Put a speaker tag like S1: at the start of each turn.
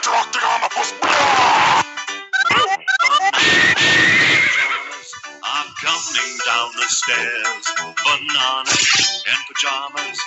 S1: interrupting Omnibus. I'm coming down the stairs, bananas and pajamas.